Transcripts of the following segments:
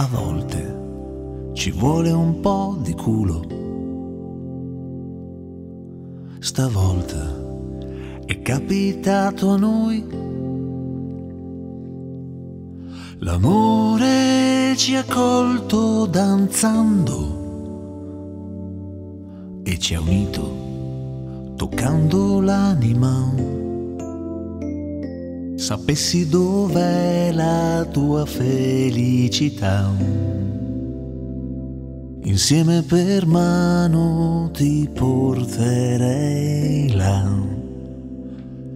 A volte ci vuole un po' di culo. Stavolta è capitato a noi. L'amore ci ha colto danzando e ci ha unito toccando l'anima. Sapessi dov'è la tua felicità. Insieme per mano ti porterei là.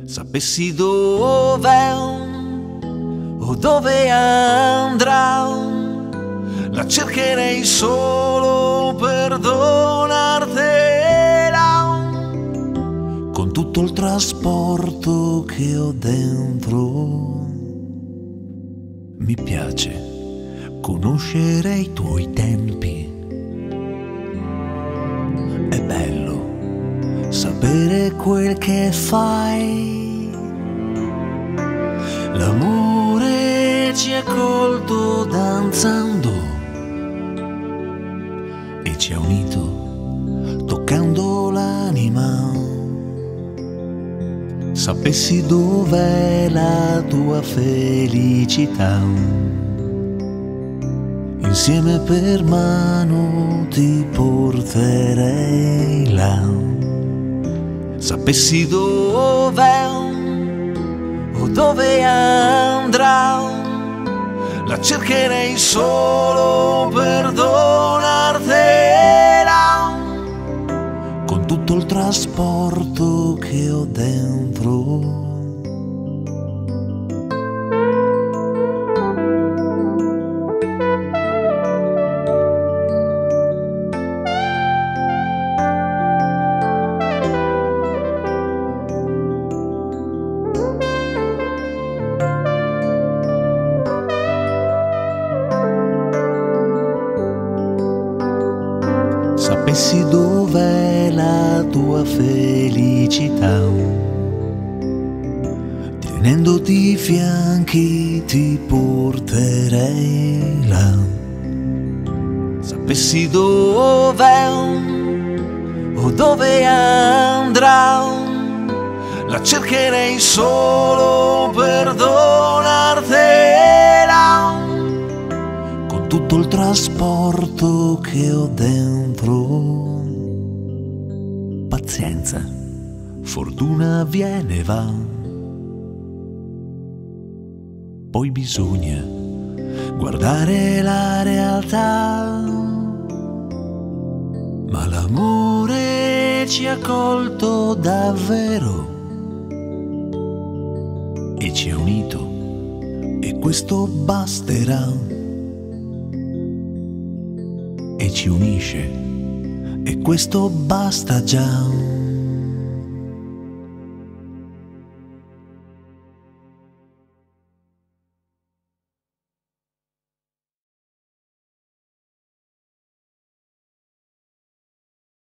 Sapessi dov'è o dove andrà, la cercherei solo per donartela. Il trasporto che ho dentro, mi piace conoscere i tuoi tempi. È bello sapere quel che fai. L'amore ci ha colto danzando e ci ha unito Sapessi dov'è la tua felicità. Insieme per mano ti porterei là. Sapessi dov'è o dove andrà, la cercherei solo per donartela. Tutto il trasporto che ho dentro. Sapessi dov'è la tua felicità. Tenendoti i fianchi ti porterei là. Sapessi dov'è o dove andrà, la cercherei solo per donartela tutto il trasporto che ho dentro. Pazienza, fortuna viene e va. Poi bisogna guardare la realtà. Ma l'amore ci ha colto davvero e ci ha unito e questo basterà ci unisce e questo basta già.